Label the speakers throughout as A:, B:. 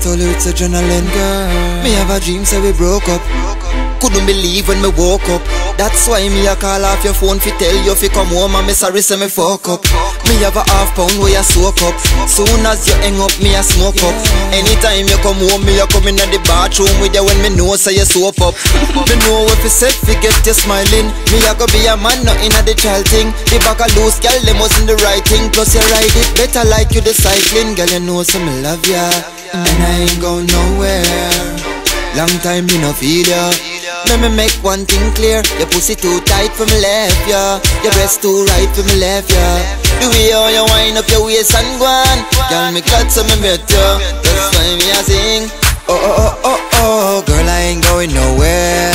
A: told you it's adrenaline, girl. Me have a dream, say we broke up. Couldn't believe when me woke up. That's why me a call off your phone fi tell you fi come home and me sorry say me fuck up. Me have a half pound where you soak up. Soon as you hang up, me a smoke up. Anytime you come home, me a come in the bathroom with you when me know say you soap up. me know if you said fi get you smiling. Me a go be a man, in a the child thing. The back a loose, girl, them wasn't the right thing. Plus you ride it better like you the cycling, girl. You know some me love ya, and I ain't going nowhere. Long time me no feel ya. Let me make one thing clear. Your pussy too tight for me left, yeah. Your breast too right for me left, yeah. The way how you wind up your waist and go on. Girl, me glad so me met you. That's why me a sing. Oh, oh, oh, oh, oh. Girl, I ain't going nowhere.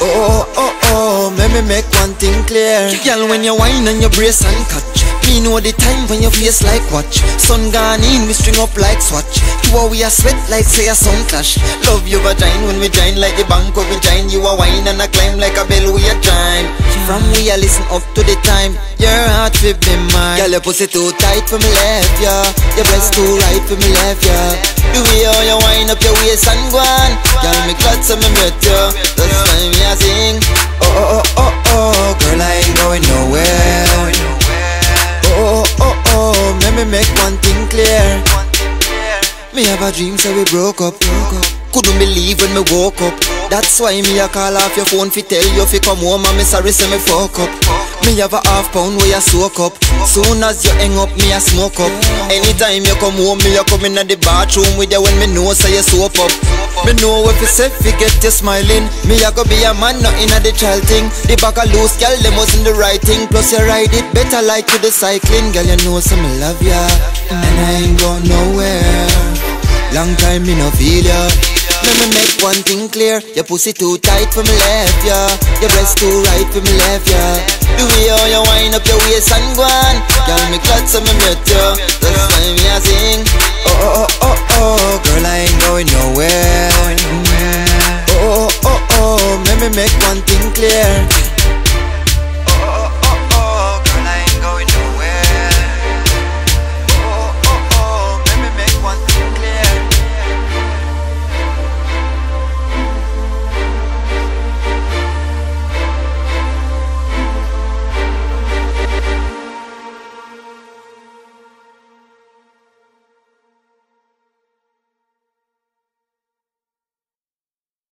A: Oh, oh, oh, oh. Let me make one thing clear. Girl, when you whine and your brace and catch. Me know the time when your face like watch. Sun gone in, we string up like swatch. You are we a sweat like say a sun clash. Love your vagina when we join like the bank of we join You a wine and a climb like a bell we a chime. From we a listen up to the time. Your heart will be mine. Girl your pussy too tight for me left, yeah. Your breast too right for me left, yeah. The way how you wind up your waist and go on. Girl me glad so me met you. That's why me me make one thing clear. Me have a dream, so we broke up. Couldn't believe when me woke up. That's why me a call off your phone fi tell you fi come home and me sorry say me fuck up. Me have a half pound where you soak up. Soon as you hang up, me a smoke up. Anytime you come home, me a come in the bathroom with you when me know say you soap up. Me know if you say fi get you smiling. Me a go be a man, not in a the child thing. The back a loose, girl, them wasn't the right thing. Plus you ride it better like you the cycling, girl. You know some me love ya, and I ain't going nowhere. Long time me no feel ya. Let me make one thing clear. Your pussy too tight for me left, yeah. Your breast too right for me left, yeah. The way how you wind up your waist and go on. Girl, me glad so me met you. That's why me a sing. Oh, oh, oh, oh, oh. Girl, I ain't going nowhere. Oh, oh, oh, oh. Let me make one thing clear.